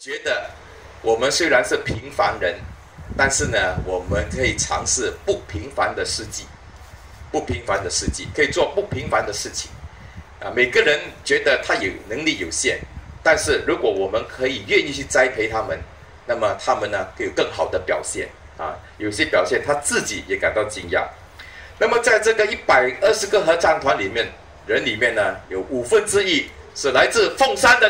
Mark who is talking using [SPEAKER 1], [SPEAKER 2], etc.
[SPEAKER 1] 觉得我们虽然是平凡人但是呢我们可以尝试不平凡的事迹不平凡的事迹可以做不平凡的事情啊每个人觉得他有能力有限但是如果我们可以愿意去栽培他们那么他们呢可以有更好的表现啊有些表现他自己也感到惊讶那么在这个一百二十个合唱团里面人里面呢有五分之一是来自凤山的